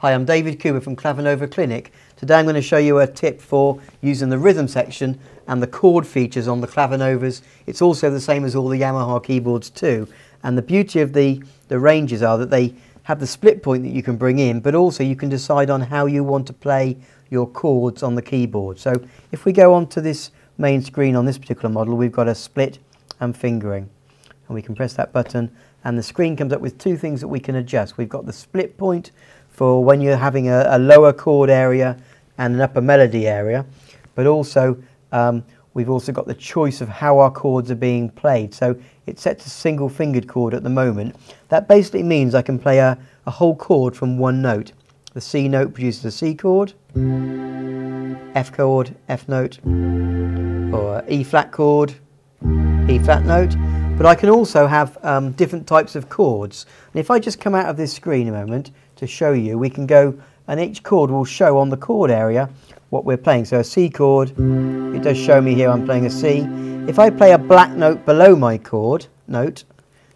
Hi, I'm David Cooper from Clavinova Clinic. Today I'm going to show you a tip for using the rhythm section and the chord features on the Clavinovas. It's also the same as all the Yamaha keyboards too. And the beauty of the, the ranges are that they have the split point that you can bring in, but also you can decide on how you want to play your chords on the keyboard. So if we go onto this main screen on this particular model, we've got a split and fingering. And we can press that button and the screen comes up with two things that we can adjust. We've got the split point for when you're having a, a lower chord area and an upper melody area, but also um, we've also got the choice of how our chords are being played. So it sets a single fingered chord at the moment. That basically means I can play a, a whole chord from one note. The C note produces a C chord, F chord, F note, or E flat chord, E flat note. But I can also have um, different types of chords. And if I just come out of this screen a moment, to show you, we can go and each chord will show on the chord area what we're playing. So a C chord, it does show me here I'm playing a C. If I play a black note below my chord note,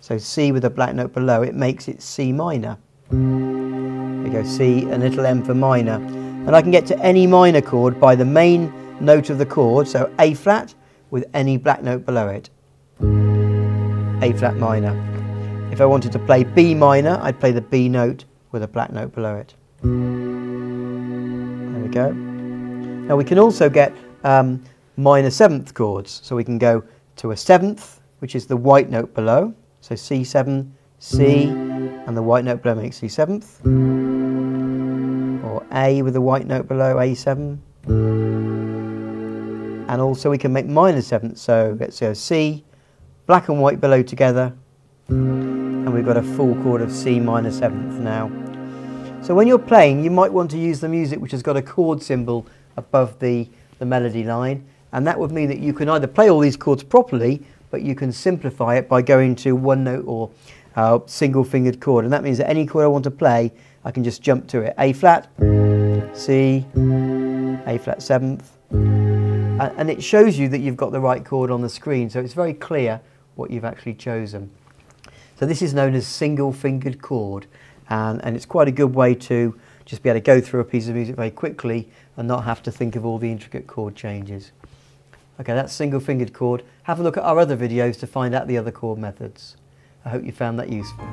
so C with a black note below, it makes it C minor. You go, C, a little M for minor. And I can get to any minor chord by the main note of the chord, so A flat with any black note below it. A flat minor. If I wanted to play B minor, I'd play the B note with a black note below it. There we go. Now we can also get um, minor seventh chords. So we can go to a seventh, which is the white note below. So C7, C, and the white note below makes C seventh. Or A with the white note below, A7. And also we can make minor seventh. So let's go C, black and white below together, we've got a full chord of C minor seventh now. So when you're playing, you might want to use the music which has got a chord symbol above the, the melody line, and that would mean that you can either play all these chords properly, but you can simplify it by going to one note or uh, single fingered chord, and that means that any chord I want to play, I can just jump to it. A flat, C, A flat seventh, and it shows you that you've got the right chord on the screen, so it's very clear what you've actually chosen. So this is known as single fingered chord and, and it's quite a good way to just be able to go through a piece of music very quickly and not have to think of all the intricate chord changes. Okay, that's single fingered chord. Have a look at our other videos to find out the other chord methods. I hope you found that useful.